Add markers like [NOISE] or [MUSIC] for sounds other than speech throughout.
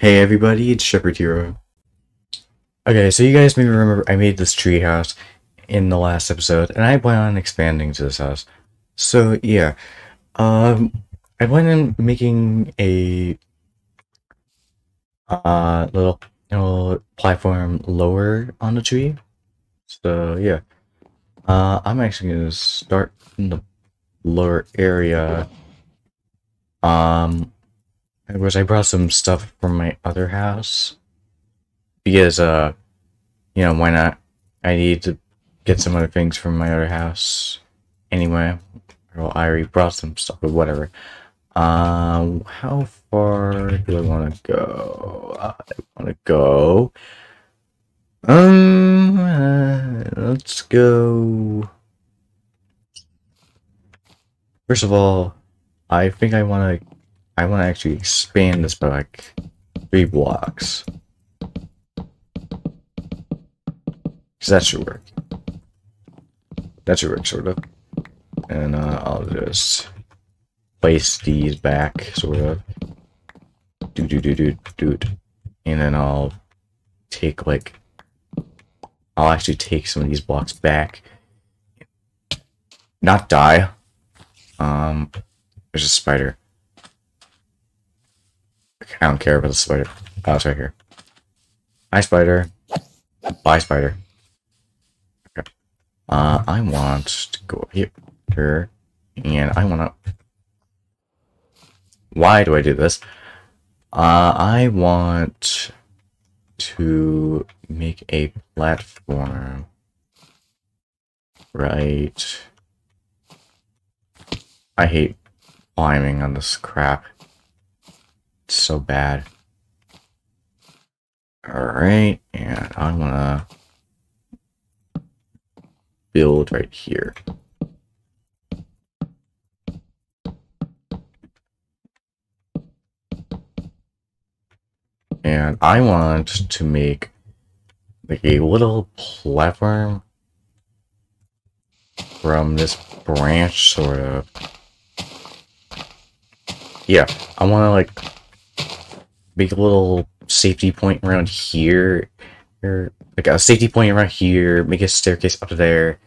Hey everybody, it's Shepherd Hero. Okay, so you guys may remember I made this tree house in the last episode, and I plan on expanding to this house. So yeah, um, I plan on making a uh little little platform lower on the tree. So yeah, uh, I'm actually gonna start in the lower area. Um, of course, I brought some stuff from my other house because, uh, you know, why not? I need to get some other things from my other house anyway. Well, I already brought some stuff, but whatever. Um, how far do I want to go? I want to go. Um, uh, let's go. First of all, I think I want to I want to actually expand this by like three blocks. Because that should work. That should work, sort of. And uh, I'll just place these back, sort of. Do do do do do. And then I'll take like. I'll actually take some of these blocks back. Not die. Um, there's a spider. I don't care about the spider. Oh, it's right here. Hi, spider. Bye, spider. Okay. Uh, I want to go here and I want to... Why do I do this? Uh, I want to make a platform right... I hate climbing on this crap so bad. Alright, and I'm gonna build right here. And I want to make like a little platform from this branch sort of. Yeah, I want to like make a little safety point around here, or like a safety point around here, make a staircase up there,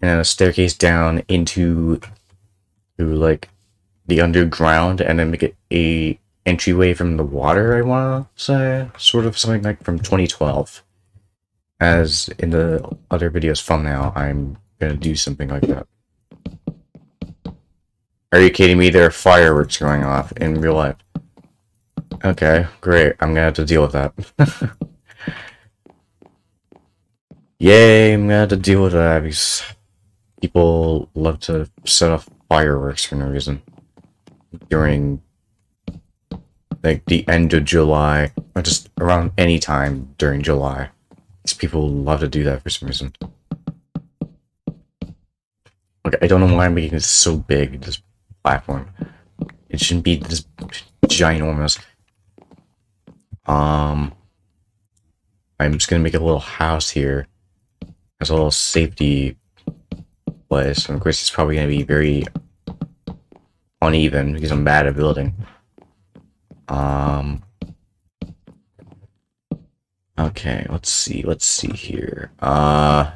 and a staircase down into to like the underground, and then make it a entryway from the water. I want to say sort of something like from 2012. As in the other videos from now, I'm gonna do something like that. Are you kidding me? There are fireworks going off in real life. Okay, great. I'm gonna have to deal with that. [LAUGHS] Yay, I'm gonna have to deal with that because people love to set off fireworks for no reason. During, like, the end of July, or just around any time during July. These people love to do that for some reason. Okay, I don't know why I'm making this so big, this platform. It shouldn't be this ginormous. Um, I'm just gonna make a little house here as a little safety place. And of course, it's probably gonna be very uneven because I'm bad at building. Um. Okay, let's see. Let's see here. Uh.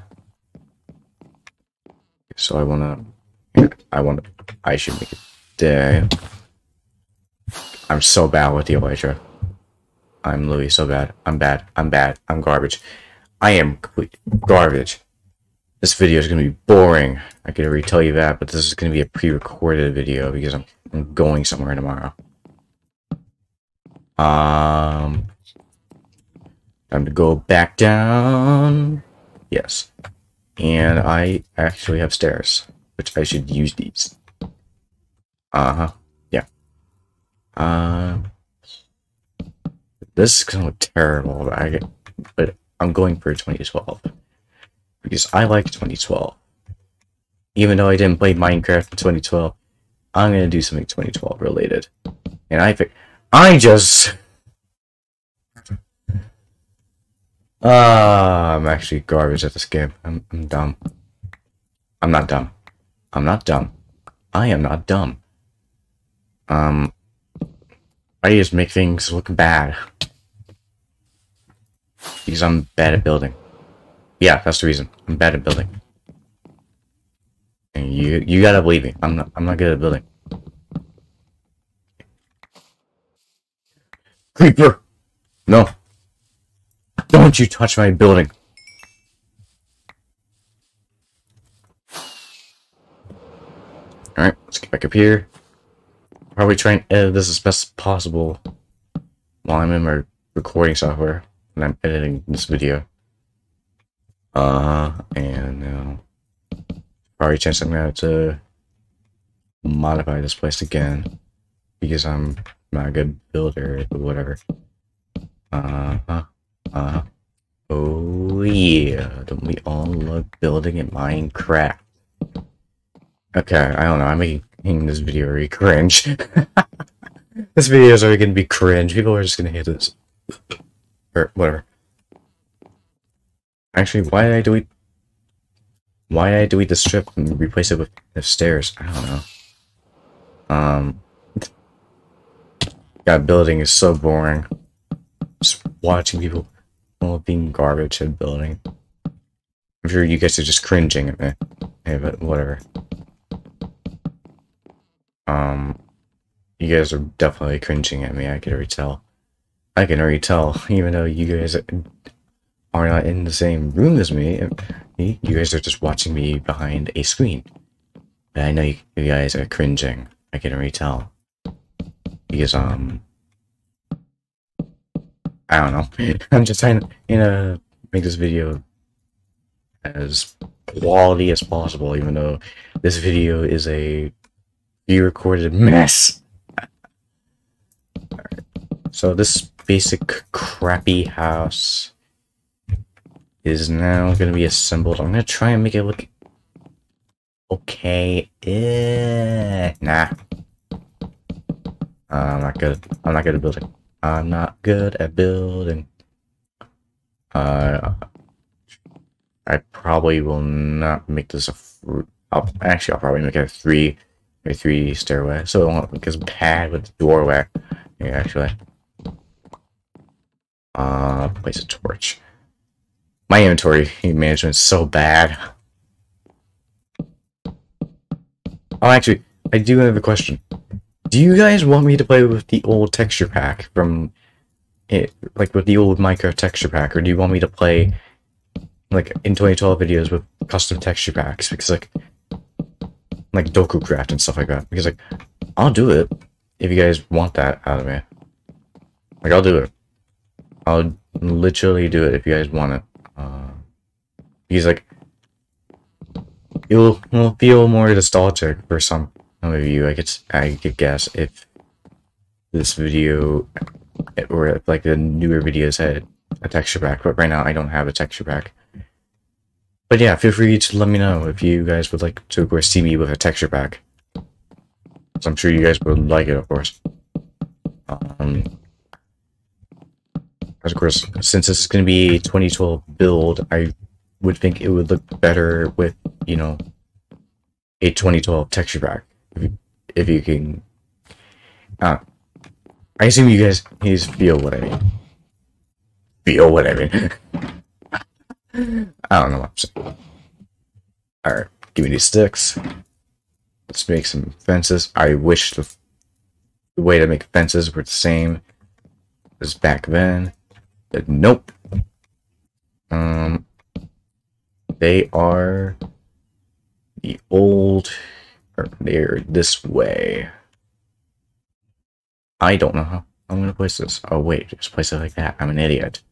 So I wanna. I wanna. I should make it there. I'm so bad with the Elytra. I'm literally so bad. I'm bad. I'm bad. I'm garbage. I am complete garbage. This video is going to be boring. I can already tell you that, but this is going to be a pre-recorded video because I'm, I'm going somewhere tomorrow. Um, time to go back down. Yes. And I actually have stairs, which I should use these. Uh-huh. Yeah. Um, this is gonna look terrible, but, I, but I'm going for 2012 because I like 2012. Even though I didn't play Minecraft in 2012, I'm gonna do something 2012 related. And I think I just [LAUGHS] Ah, uh, I'm actually garbage at this game. I'm, I'm dumb. I'm not dumb. I'm not dumb. I am not dumb. Um, I just make things look bad. Because I'm bad at building. Yeah, that's the reason. I'm bad at building. And you you gotta believe me. I'm not I'm not good at building. Creeper! No. Don't you touch my building. Alright, let's get back up here. Probably try and edit this as best possible while I'm in my recording software and I'm editing this video. Uh, and now probably chance I'm gonna have to modify this place again because I'm not a good builder, but whatever. Uh huh. Uh huh. Oh yeah, don't we all love building in Minecraft? Okay, I don't know. I'm making this video very cringe. [LAUGHS] this video is already gonna be cringe. People are just gonna hate this. or whatever. Actually, why did I delete? Why did I delete the strip and replace it with the stairs? I don't know. Um. [LAUGHS] God, building is so boring. Just watching people all being garbage at building. I'm sure you guys are just cringing at me. Hey, but whatever. Um, you guys are definitely cringing at me. I can already tell. I can already tell, [LAUGHS] even though you guys are not in the same room as me. You guys are just watching me behind a screen. But I know you, you guys are cringing. I can already tell. Because, um... I don't know. [LAUGHS] I'm just trying to, you know, make this video as quality as possible, even though this video is a pre-recorded mess. So this basic crappy house is now going to be assembled. I'm going to try and make it look okay. Eh, nah. Uh, I'm not good. I'm not good at building. I'm not good at building. Uh, I probably will not make this a. I'll, actually, I'll probably make it a three or three stairway, so it won't as bad with the doorway. Yeah, actually. Uh, place a torch. My inventory management is so bad. Oh, actually, I do have a question. Do you guys want me to play with the old texture pack from it, like with the old Minecraft texture pack, or do you want me to play like in 2012 videos with custom texture packs? Because like, like Dokucraft and stuff like that. Because like, I'll do it if you guys want that out of me. Like, I'll do it. I'll literally do it if you guys want it. Uh, because like, it'll, it'll feel more nostalgic for some some of you, I could I could guess if this video or if, like the newer videos had a texture pack, but right now I don't have a texture pack. But yeah, feel free to let me know if you guys would like to, course, see me with a texture pack. So I'm sure you guys would like it, of course. Um, of course, since this is going to be a 2012 build, I would think it would look better with, you know, a 2012 texture pack if you, if you can. Uh, I assume you guys you just feel what I mean. Feel what I mean. [LAUGHS] I don't know what I'm saying. Alright, give me these sticks. Let's make some fences. I wish the, the way to make fences were the same as back then. But nope. Um, they are the old or they're this way. I don't know how I'm gonna place this. Oh wait, just place it like that. I'm an idiot.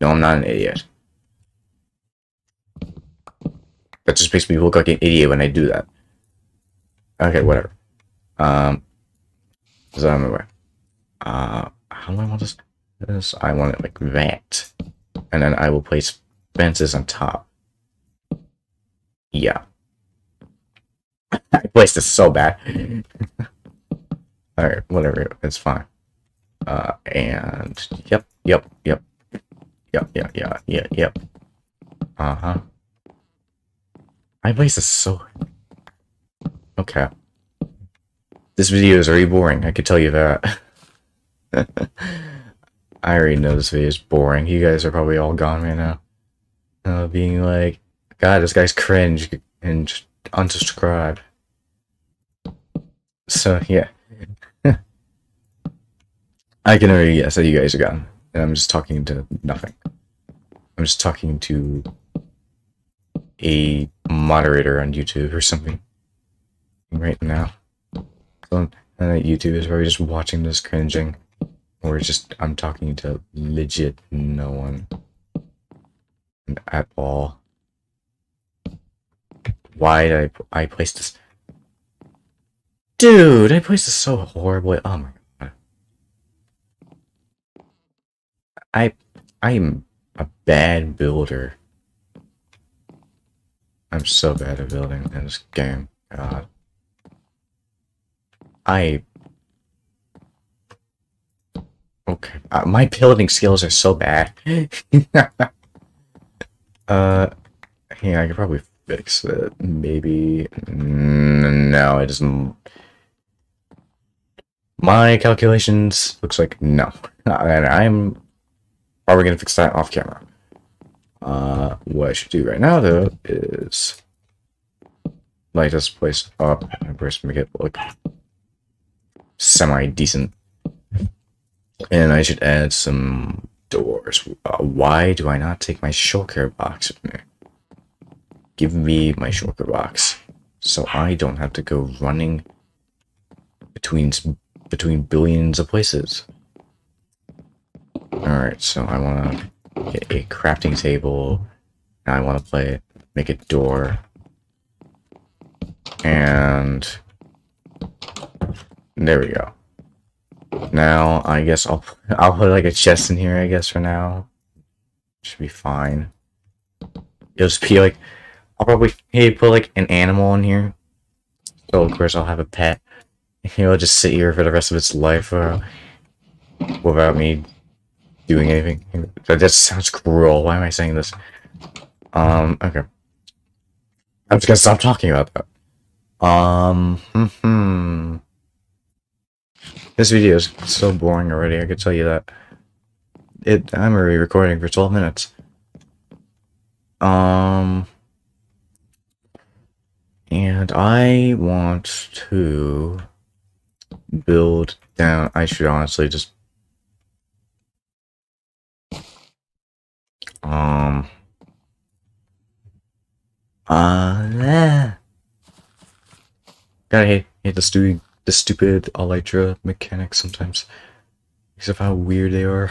No, I'm not an idiot. That just makes me look like an idiot when I do that. Okay, whatever. Um, on the way. Uh, how do I want this? This I want it like that, and then I will place fences on top. Yeah. I placed this so bad. [LAUGHS] Alright, whatever. It's fine. Uh, and yep, yep, yep. Yep, yep, yeah, yeah, yep. Uh-huh. My place is so... Okay. This video is very boring, I could tell you that. [LAUGHS] I already know this video is boring. You guys are probably all gone right now. Uh, being like, God, this guy's cringe and unsubscribe. So yeah, [LAUGHS] I can already guess that you guys are gone, and I'm just talking to nothing. I'm just talking to a moderator on YouTube or something right now. So, and YouTube is probably just watching this cringing, or just I'm talking to legit no one at all. Why did I I placed this? Dude, I placed this so horribly. Oh my god. I I'm a bad builder. I'm so bad at building in this game. God. I Okay. Uh, my building skills are so bad. [LAUGHS] uh, yeah, I could probably fix it. Maybe. No, it doesn't. My calculations looks like no. [LAUGHS] And I'm probably going to fix that off camera. Uh, what I should do right now, though, is light this place up and first make it look semi-decent. And I should add some doors. Uh, why do I not take my shulker box with me? Give me my shulker box. So I don't have to go running between between billions of places. Alright, so I want to a crafting table. Now I want to play make a door. And there we go. Now, I guess I'll I'll put like a chest in here, I guess, for now. Should be fine. It'll just be like, I'll probably hey, put like an animal in here. So, of course, I'll have a pet. He'll just sit here for the rest of its life uh, without me doing anything. That sounds cruel. Why am I saying this? Um, okay. I'm just gonna stop talking about that. Um, hmm. hmm. This video is so boring already, I could tell you that. It I'm already recording for 12 minutes. Um and I want to build down I should honestly just um uh yeah. gotta hate hate the stupid the stupid Elytra mechanics sometimes. Because of how weird they are.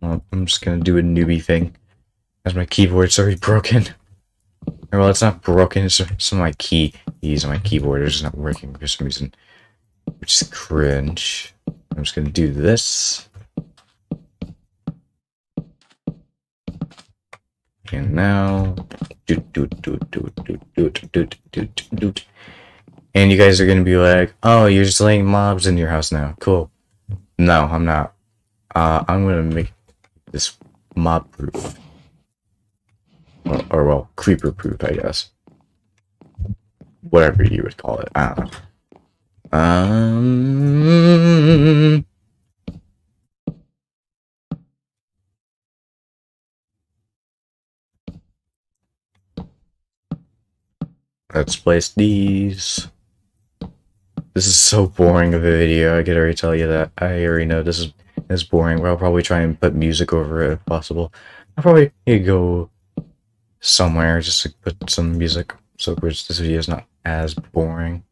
Well, I'm just gonna do a newbie thing. As my keyboard's already broken. Well, it's not broken, it's some of my key keys on my keyboard are just not working for some reason. Which is cringe. I'm just gonna do this. And now, doot, doot, doot, doot, doot, doot, doot, doot. And you guys are gonna be like, oh, you're just laying mobs in your house now. Cool. No, I'm not. Uh, I'm gonna make this mob proof. Or, or well, creeper proof, I guess. Whatever you would call it. I don't know. Um, Let's place these. This is so boring of a video, I can already tell you that. I already know this is, is boring, but I'll probably try and put music over it if possible. I'll probably go somewhere just to put some music so this video is not as boring.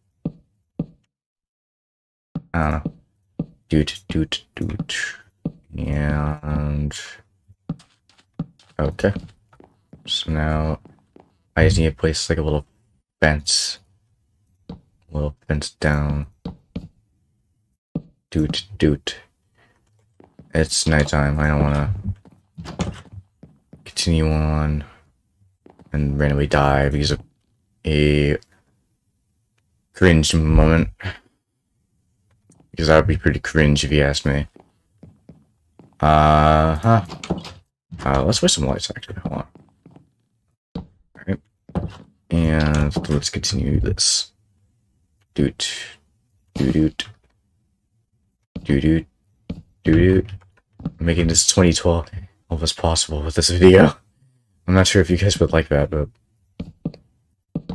I don't know. Doot, doot, doot. And... Okay. So now I just need to place like a little fence. A little fence down. Doot doot. It's nighttime. I don't want to continue on and randomly die because of a cringe moment. Because that would be pretty cringe if you ask me. Uh huh. Uh, let's put some lights actually. Hold on. Alright. And let's continue this. Doot. Doo doot. Doo doot. Doo doot. Making this 2012 almost possible with this video. I'm not sure if you guys would like that, but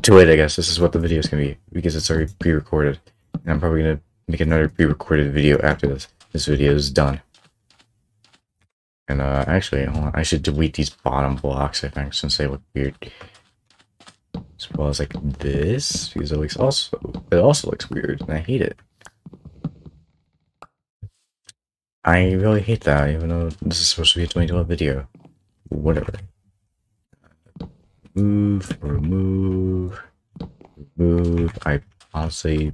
to wait, I guess this is what the video is gonna be because it's already pre-recorded, and I'm probably gonna make another pre-recorded video after this. This video is done. And uh, actually, I should delete these bottom blocks. I think since they look weird, as well as like this because it looks also it also looks weird, and I hate it. I really hate that, even though this is supposed to be a 2012 video. Whatever. Move, remove, remove. I honestly.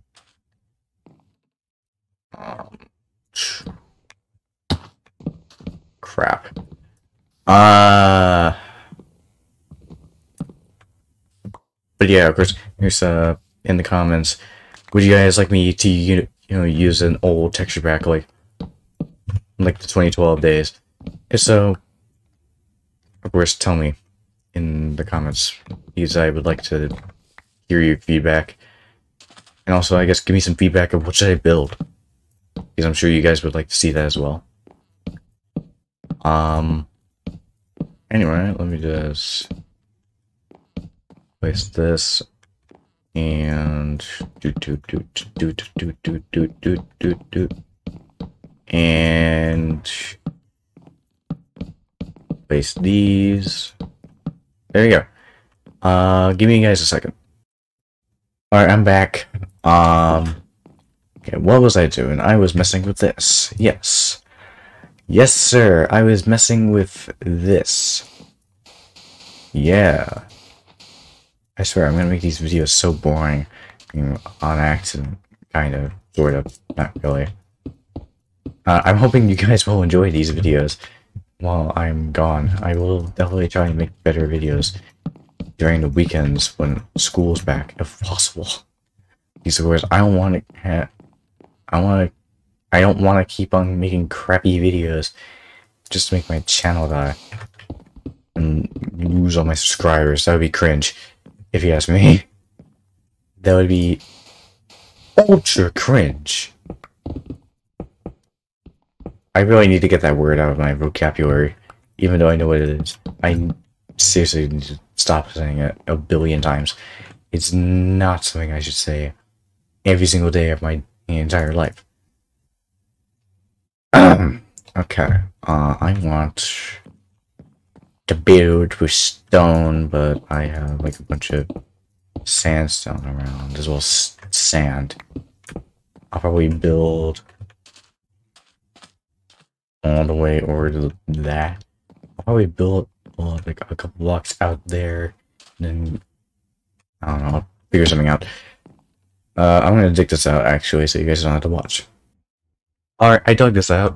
Crap. Uh. But yeah, of course, here's uh in the comments. Would you guys like me to you know use an old texture pack like like the 2012 days? If so, of course, tell me in the comments because I would like to hear your feedback. And also, I guess, give me some feedback of what should I build. Because I'm sure you guys would like to see that as well. Um. Anyway, let me just place this and do do do do do do do do do do and place these. There you go. Uh, give me guys a second. All right, I'm back. Um, okay, what was I doing? I was messing with this. Yes, yes, sir. I was messing with this. Yeah. I swear, I'm gonna make these videos so boring, you know, on accident, kind of, sort of, not really. Uh, I'm hoping you guys will enjoy these videos while I'm gone. I will definitely try and make better videos during the weekends when school's back, if possible. These of course, I don't want to I want to, I don't want to keep on making crappy videos just to make my channel die and lose all my subscribers. That would be cringe if you ask me. [LAUGHS] That would be ultra cringe. I really need to get that word out of my vocabulary, even though I know what it is. I seriously need to stop saying it a billion times. It's not something I should say every single day of my entire life. [CLEARS THROAT] okay, uh, I want to build with stone, but I have like a bunch of sandstone around, as well as sand. I'll probably build all the way over to that. I'll probably build uh, like a couple blocks out there, and then I don't know, I'll figure something out. Uh, I'm gonna dig this out actually, so you guys don't have to watch. Alright, I dug this out.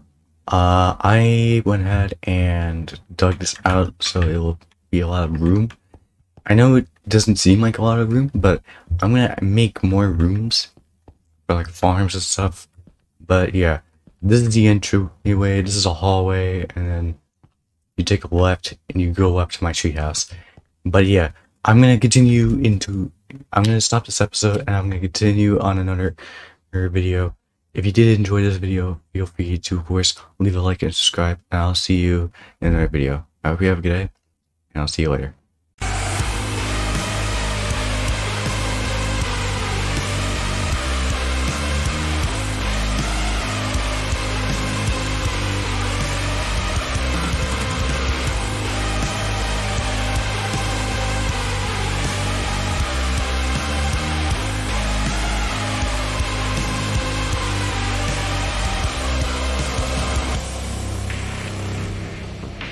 Uh, I went ahead and dug this out so it will be a lot of room. I know it doesn't seem like a lot of room, but I'm gonna make more rooms for like farms and stuff. But yeah, this is the entryway, this is a hallway, and then you take a left and you go up to my treehouse. But yeah, I'm gonna continue into I'm gonna stop this episode and I'm gonna continue on another, another video. If you did enjoy this video, feel free to of course leave a like and subscribe and I'll see you in another video. I hope you have a good day and I'll see you later.